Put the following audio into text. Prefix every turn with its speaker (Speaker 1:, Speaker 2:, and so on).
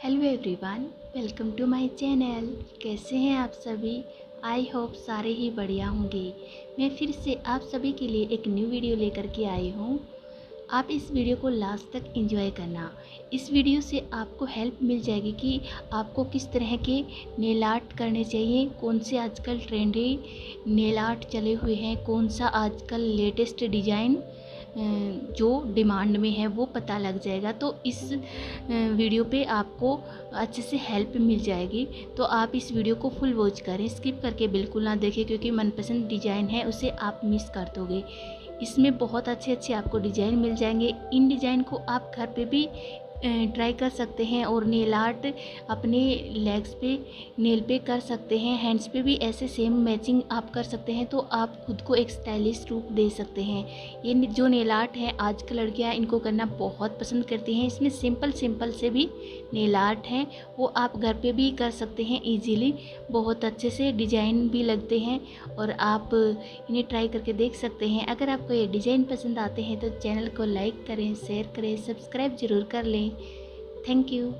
Speaker 1: Hello everyone welcome to my channel कैसे हैं आप सभी? आई होप सारे ही बढ़िया होंगे। मैं फिर से आप सभी के लिए एक न्यू वीडियो लेकर के आई हूँ। आप इस वीडियो को लास्ट तक एंजॉय करना। इस वीडियो से आपको हेल्प मिल जाएगी कि आपको किस तरह के नेल आर्ट करने चाहिए, कौन से आजकल ट्रेंडी नेल आर्ट चले हुए हैं, कौन सा आजकल लेटेस्ट डिज़ाइन जो डिमांड में है वो पता लग जाएगा। तो इस वीडियो पे आपको अच्छे से हेल्प मिल जाएगी। तो आप इस वीडियो को फुल वॉच करें, स्किप करके बिल्कुल ना देखें, क्योंकि मनपसंद डिज़ाइन है, उसे आप मिस कर दोगे। इसमें बहुत अच्छे अच्छे आपको डिज़ाइन मिल जाएँगे। इन डिज़ाइन को आप घर पे भी ट्राई कर सकते हैं और नेल आर्ट अपने लेग्स पे नेल पे कर सकते हैं। हैंड्स पे भी ऐसे सेम मैचिंग आप कर सकते हैं तो आप खुद को एक स्टाइलिश रूप दे सकते हैं। ये जो नेल आर्ट है आज कल लड़कियाँ इनको करना बहुत पसंद करती हैं। इसमें सिंपल सिंपल से भी नेल आर्ट हैं, वो आप घर पे भी कर सकते हैं इजीली बहुत अच्छे से डिज़ाइन भी लगते हैं और आप इन्हें ट्राई करके देख सकते हैं। अगर आपको ये डिज़ाइन पसंद आते हैं तो चैनल को लाइक करें शेयर करें सब्सक्राइब ज़रूर कर लें। Thank you.